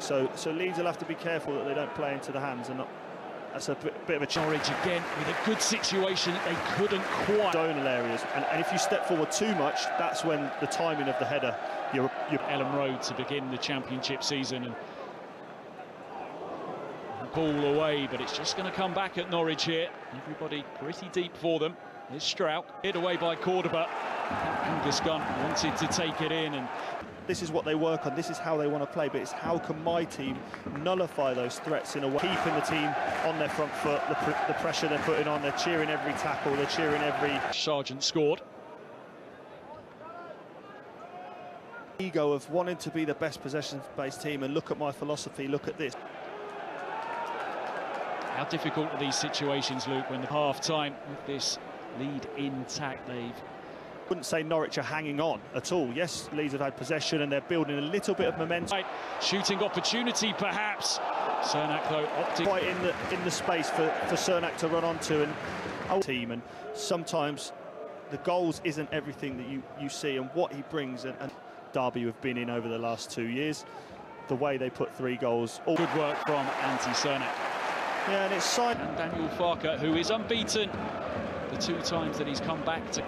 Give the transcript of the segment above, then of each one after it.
So, so Leeds will have to be careful that they don't play into the hands and not. That's a bit, bit of a challenge again with a good situation that they couldn't quite. zonal areas, and, and if you step forward too much, that's when the timing of the header. You're, you're Elland Road to begin the championship season and ball away, but it's just going to come back at Norwich here. Everybody pretty deep for them. Here's Struijk, hit away by Cordoba. Angus Gunn wanted to take it in and this is what they work on. This is how they want to play. But it's how can my team nullify those threats in a way, keeping the team on their front foot. The, pr the pressure they're putting on, they're cheering every tackle, they're cheering every Sergeant scored. ego of wanting to be the best possession-based team. And look at my philosophy. Look at this. How difficult are these situations, Luke, when the half-time with this lead intact, they've wouldn't say Norwich are hanging on at all. Yes, Leeds have had possession and they're building a little bit of momentum. Right, shooting opportunity, perhaps. Crnac, though, opting... Quite in the, in the space for, for Crnac to run onto and our team. And sometimes the goals isn't everything that you, you see and what he brings. And, and Derby have been in over the last two years. The way they put three goals. All good work from Ante Crnac. Yeah, and it's signed. And Daniel Farke, who is unbeaten the two times that he's come back to...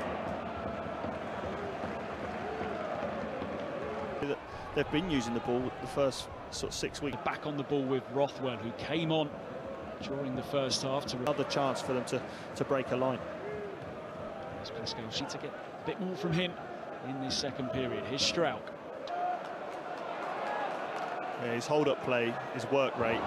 that they've been using the ball the first sort of six weeks. Back on the ball with Rothwell, who came on during the first half to another chance for them to to break a line. There's Pascal She to get a bit more from him in this second period. Here's Struijk. Yeah, his hold-up play, his work rate.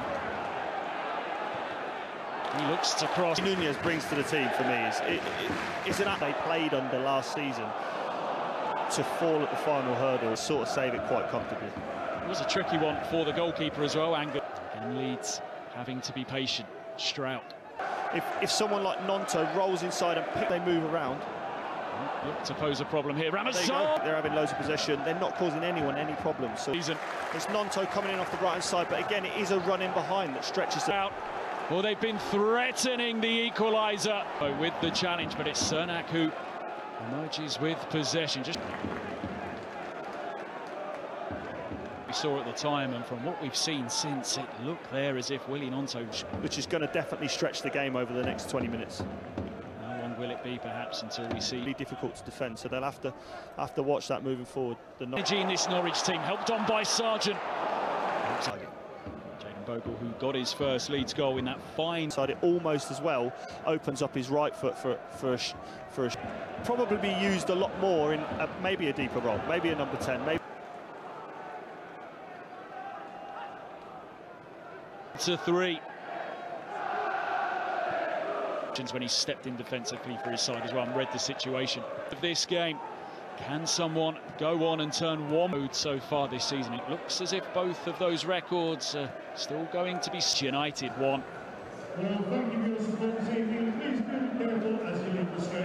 He looks to cross. Nunez brings to the team for me is it, it, it's an app they played under last season to fall at the final hurdle, sort of save it quite comfortably. It was a tricky one for the goalkeeper as well, Angus. And Leeds having to be patient. Struijk. If, if someone like Gnonto rolls inside and pick, they move around. Oh, look to pose a problem here. Ramazan! They're having loads of possession. They're not causing anyone any problems. So it's Gnonto coming in off the right-hand side, but again, it is a run in behind that stretches out. Well, they've been threatening the equaliser with the challenge, but it's Crnac who emerges with possession. Just we saw at the time, and from what we've seen since, it looked there as if Willy Gnonto... Which is going to definitely stretch the game over the next 20 minutes. How long will it be, perhaps, until we see... Really difficult to defend, so they'll have to have to watch that moving forward. The energy in this Norwich team, helped on by Sargent. Bogle, who got his first Leeds goal in that fine... Side, it almost as well opens up his right foot for, for, a, for a... Probably be used a lot more in a, maybe a deeper role, maybe a number 10, maybe... to three. When he stepped in defensively for his side as well and read the situation of this game. Can someone go on and turn one so far this season? It looks as if both of those records are still going to be United one.